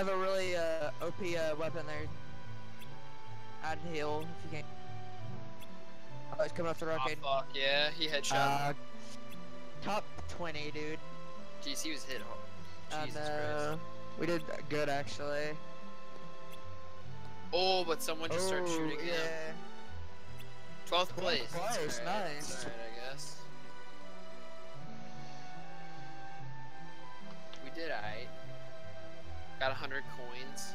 have a really uh, OP uh, weapon there. Add heal if you can't. Oh, he's coming off the Oh, fuck, yeah, he headshot. Uh, top 20, dude. Jeez, he was hit hard. And Jesus uh, Christ. we did good actually. Oh, but someone just started Oh, shooting him. yeah. 12th 12th place. nice. I guess. We did alright. Got 100 coins.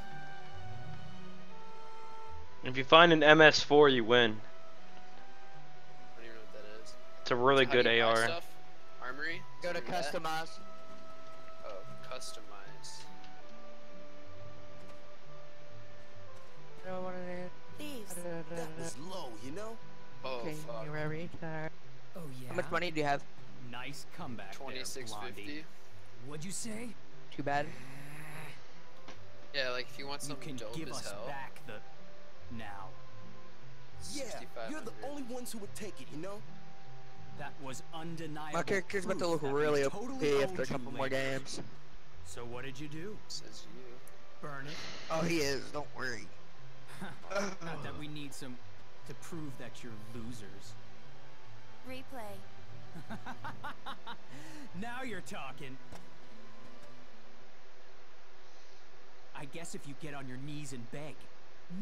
If you find an MS4, you win. I don't even know what that is. It's a really How good do you buy AR. Stuff? Armory? Go to Something like that? customize. Oh, customize. You know what it is? Thieves. That was low, you know? Oh, Okay, fuck. you ready? Tired. Oh yeah. How much money do you have? Nice comeback 2650. What'd you say? Too bad. Yeah, like if you want You can dope give as us hell. back the now. Yeah, you're the only ones who would take it, you know? That was undeniable. My character's about to look really OP totally after a couple more games. So what did you do? Says you. Burn it? Oh, he is. Don't worry. Not that we need some to prove that you're losers. Replay. now you're talking. I guess if you get on your knees and beg,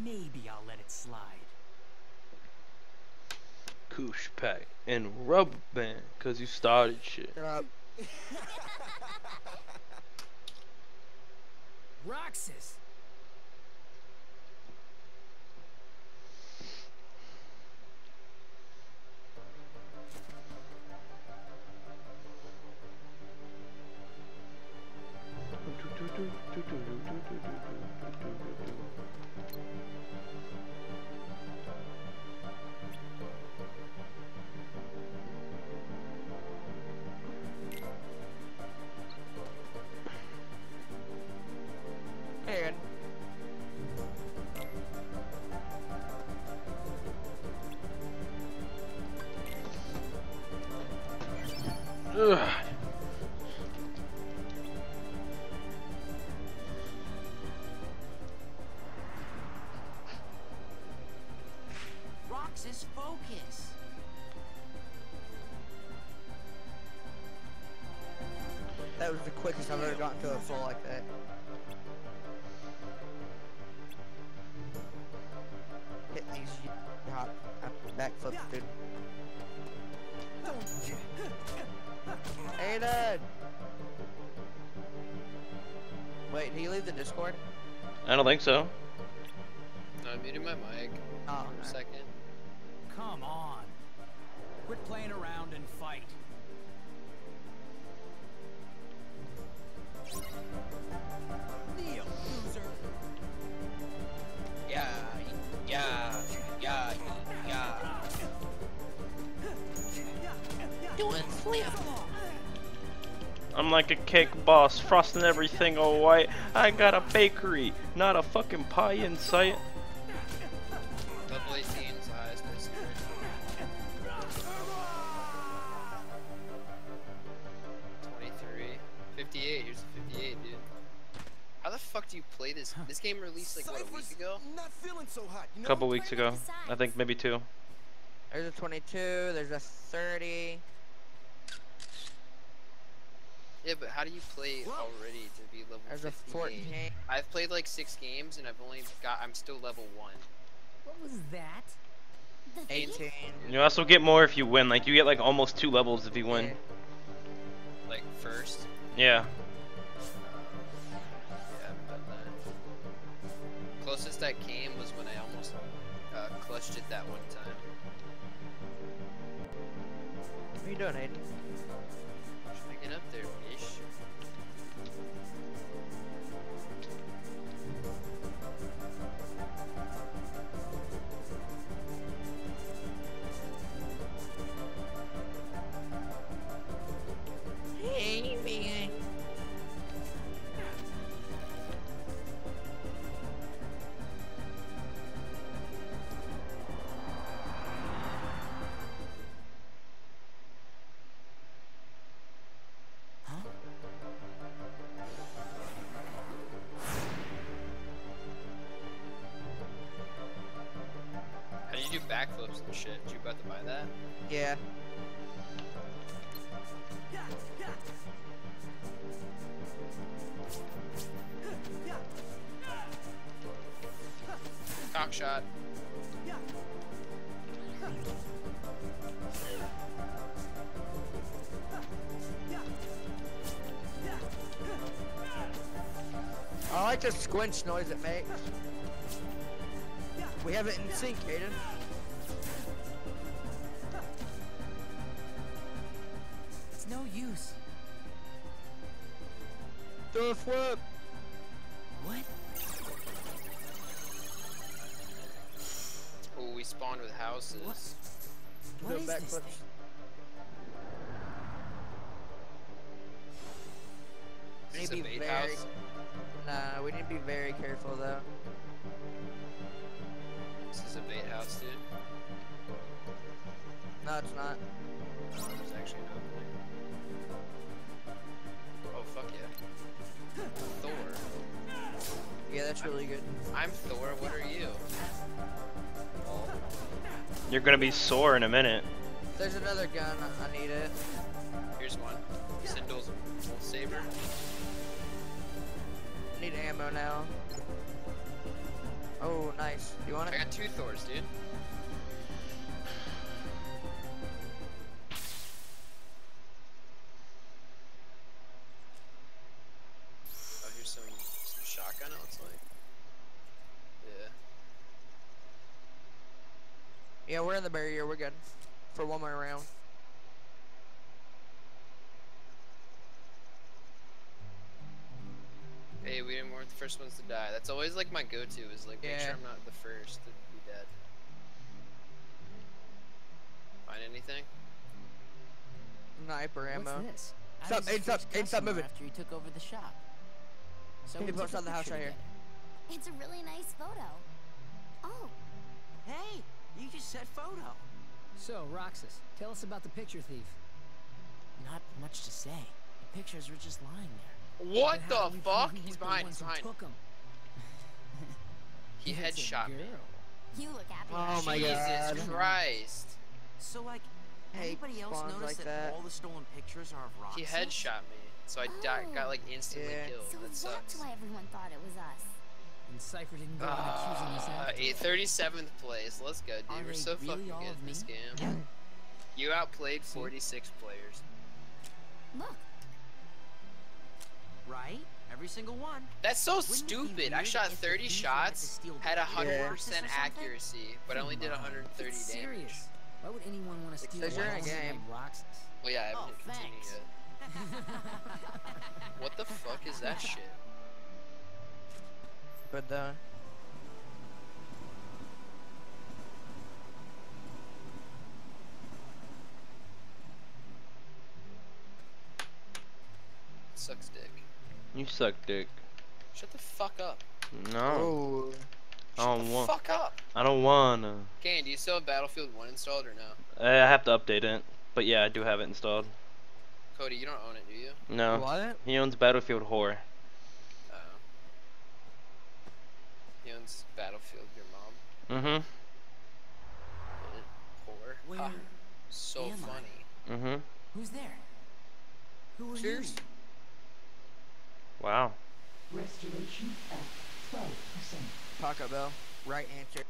maybe I'll let it slide. Koosh pack and rubber band, cause you started shit. Shut up. Roxas! That was the quickest I've ever gotten to a full like that. Hit these hop backflip, dude. Aiden! Wait, did you leave the Discord? I don't think so. No, I muted my mic Oh, for a second. Come on. Quit playing around and fight. Like a cake boss, frosting everything all white. I got a bakery, not a fucking pie in sight. Level 18 is the highest I see. 23. 58, here's 58, dude. How the fuck do you play this? This game released like what, a week ago? Not feeling so hot, you A know? couple weeks ago. I think maybe two. There's a 22, there's a 30. Yeah, but how do you play already to be level There's a 58? 14. I've played like six games and I've only got, I'm still level one. What was that? The 18. You also get more if you win. Like you get like almost two levels if you win. Like first. Yeah. Yeah, I haven't that. Closest I came was when I almost uh, clutched it that one time. What are you doing, Aiden? Backflips and shit. You about to buy that? Yeah. Cock shot. I like the squinch noise it makes. We have it in sync, Aiden. No use. Do a flip. What? Oh, we spawned with houses. What Do is this backflips. thing? Is We this need a to be bait very. house? Nah, we need to be very careful though. This is a bait house, dude. No, it's not. There's actually an that's really good. I'm Thor, what are you? Oh, You're gonna be sore in a minute. There's another gun. I- I need it. here's one. Sindul's full saber. I need ammo now. Oh, nice. You want it? I it? got two Thors, dude. Yeah, we're in the barrier. We're good. For one more round. Hey, we didn't weren't the first ones to die. That's always like my go-to is like make sure I'm not the first to be dead. Find anything? Sniper ammo. What's this? Stop, was stop, first stop moving. After he took over the shop. So Hey, we post on the house right here. It's a really nice photo. Oh, Hey, you just said photo. So, Roxas, tell us about the picture thief. Not much to say. The pictures were just lying there. What the do we prove fuck? He's behind, ones he's who behind. Took 'em? He It's a headshot me. you look happy. Oh my Jesus God. Christ. So like, anybody else spawns notice like that, that. all the stolen pictures are of Roxas? He headshot me. So I di- got Oh. like instantly Yeah. killed. So that that's why everyone thought it was us. And Seifer didn't go on accusing us Uh, after. 37th place. Let's go, dude. Are We're so really fucking all good of at this game. You outplayed 46 players. Look, Right? Every single one. That's so Wouldn't stupid. I shot 30 thief wanted to shots, had 100% Roxas or something? accuracy, but I only did Come on. 130 It's damage. serious. Why would anyone want to steal says you're in a one game. like Well, yeah, I haven't Oh, hit continue thanks. yet. What the fuck is that shit? But uh, Sucks dick. You suck dick. Shut the fuck up. No, oh, I don't the want. fuck up. I don't wanna. Kane, do you still have Battlefield 1 installed or no? I have to update it, but yeah, I do have it installed. Cody, you don't own it, do you? No, what? he owns Battlefield Whore. Oh. He owns Battlefield, your mom. Mm-hmm. Poor. Where Ha. So am I? funny. Mm-hmm. Who's there? Who are Cheers. you? Wow. Restoration at 12%. Taco Bell. Right answer.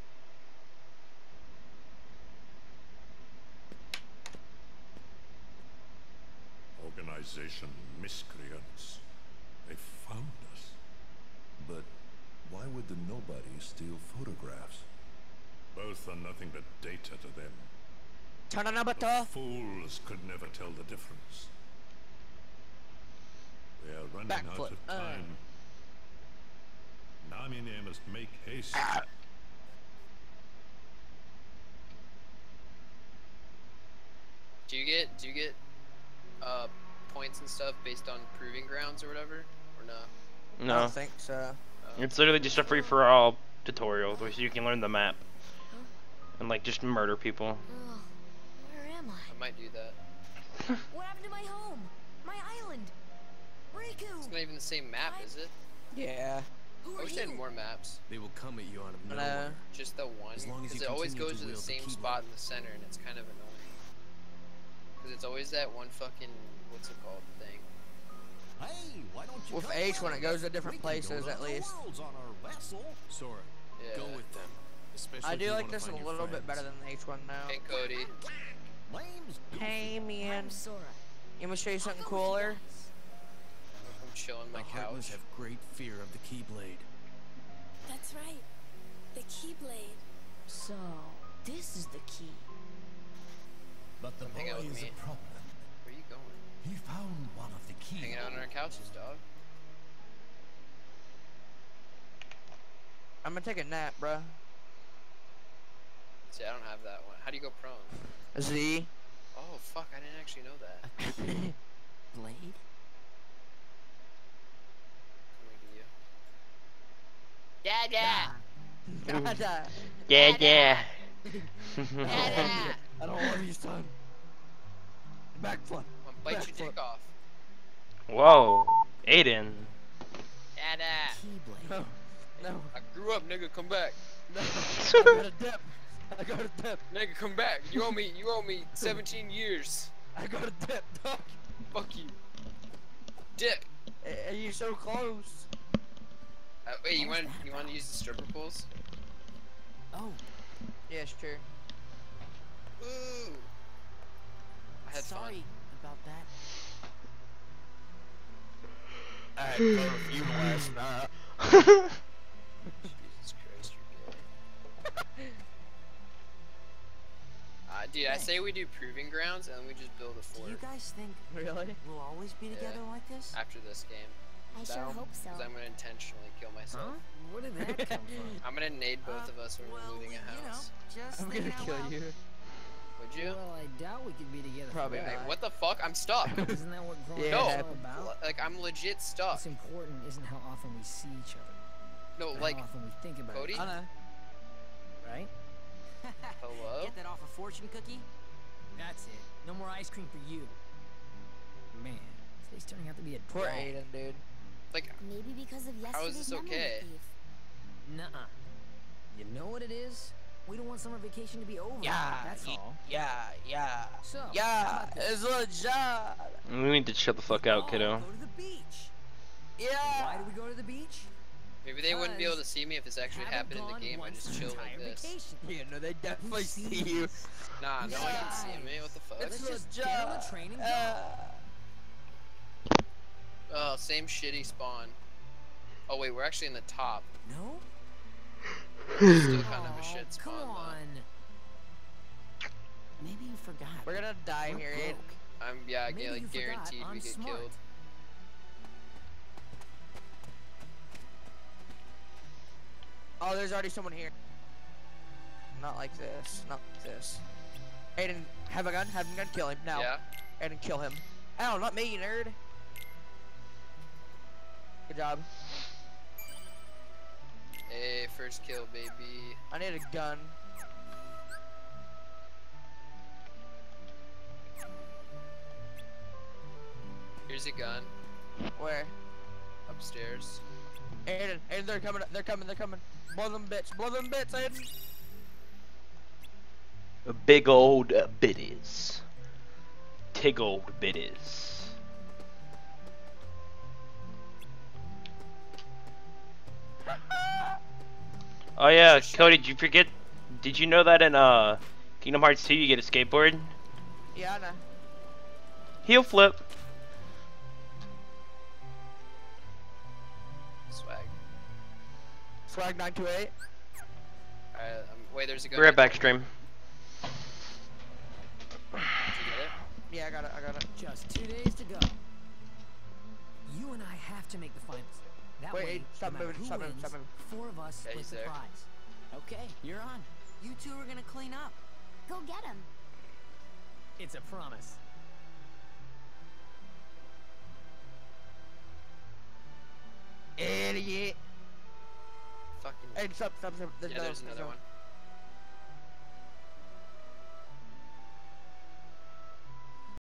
Organization miscreants. They found us. But why would the nobodies steal photographs? Both are nothing but data to them. Turn on The fools could never tell the difference. They are running out Backflip, of uh. time. Namine must make haste. Do you get do you get uh points and stuff based on proving grounds or whatever? Or no? I don't think so. Oh. it's literally just a free for all tutorial where you can learn the map and like just murder people. Ugh, where am I I? might do that. What happened to my home? My island? Riku! It's not even the same map, is it? Yeah. Who I are wish they had you? more maps. They will come at you out of But, uh, nowhere. Just the one. As long as Because you it always goes to to the wield the same spot in the center, and it's kind of annoying. Because it's always that one fucking what's it called thing. Hey, why don't you With come H, when it goes to different We go places, at least. on our. Sora, Yeah. go with them. Especially I do like this a your little bit better than the H1 now. Hey Cody. Hey man, I'm Sora. you wanna show you something I'll go with cooler? I'm chilling on The my Heartless couch. have great fear of the Keyblade. That's right. The Keyblade. So, this is the key. But the Hang boy is me. a problem. Where are you going? He found one of our couches, dog. I'm gonna take a nap, bruh. See, I don't have that one. How do you go prone? Z. Oh fuck, I didn't actually know that. Blade? Yeah, to you. Dada. Yeah, yeah. I don't want you, son. Backflip. I'm bite your dick off. Whoa, Aiden. Dada. Keyblade. No. No. I grew up, nigga. Come back. No. I got a dip. I got a dip. Nigga, come back. You owe me. You owe me 17 years. I got a dip, dog. Fuck you. Dip. Are you so close? Uh, wait, you want you want to use the stripper poles? Oh, Yes, true. Ooh. I had sorry about that. I had perfume last night. Jesus Christ, you're gay. Uh, dude, I say we do proving grounds and then we just build a Do fort you guys think Really? we'll always be together like this? after this game. I sure hope so. Because I'm gonna intentionally kill myself. Huh? Where did that come from? I'm gonna nade both Uh, of us when well, we're moving a you know, house. just I'm gonna kill loud. you. Would you? Well, I doubt we could be together. Probably forever. Like, what the fuck? I'm stuck. Isn't that what growing Yeah, up no, is about? like I'm legit stuck. What's important isn't how often we see each other, No, but like, how often we think about Cody? it, I right? hello? Get that off a fortune cookie? That's it. No more ice cream for you. Man, today's turning out to be a Poor drag. Aiden, dude. Like, Maybe because of How is yesterday's this okay? thief. Nuh-uh. You know what it is? We don't want summer vacation to be over. Yeah. That's y- all. Yeah, yeah. So, Yeah, about this? it's legit. we need to shut the fuck out, kiddo. Go to the beach. Yeah. Why do we go to the beach? maybe they wouldn't be able to see me if this actually happened in the game. I just chill like this. Vacation. Yeah, no, they definitely see you. this. Nah, no one can see Guys, me. What the fuck? It's Let's just legit. get on the train and go. Uh, Oh, same shitty spawn. Oh wait, we're actually in the top. No? Forgot. we're gonna die We're here, Aiden. broke. I'm yeah, Maybe yeah, you like forgot guaranteed we I'm get smart. killed. Oh, there's already someone here. Not like this. Not like this. Aiden, have a gun. Have a gun. Kill him now. Yeah. Aiden, kill him. Ow, not me, you nerd. Good job. Hey, first kill, baby. I need a gun. Gun Where? upstairs. Aiden, Aiden, they're coming. They're coming. They're coming. Blow them bits. Blow them bits, Aiden. Big old biddies. Tig old biddies. Oh yeah, Cody, did you forget? Did you know that in uh Kingdom Hearts 2 you get a skateboard? Yeah, I know. Heel flip. Swag 928. Alright, um, wait, there's a gun. Be right back, stream. Did you get it? Yeah, I got it. I got it. Just two days to go. You and I have to make the finals. That Wait, way, hey, stop no matter moving, stop moving, wins, stop moving. four of us Yeah, split the there. prize. Okay, you're on. You two are gonna clean up. Go get him. It's a promise. Idiot. Fucking. Aiden, stop, stop, stop. There's yeah, another, there's another one.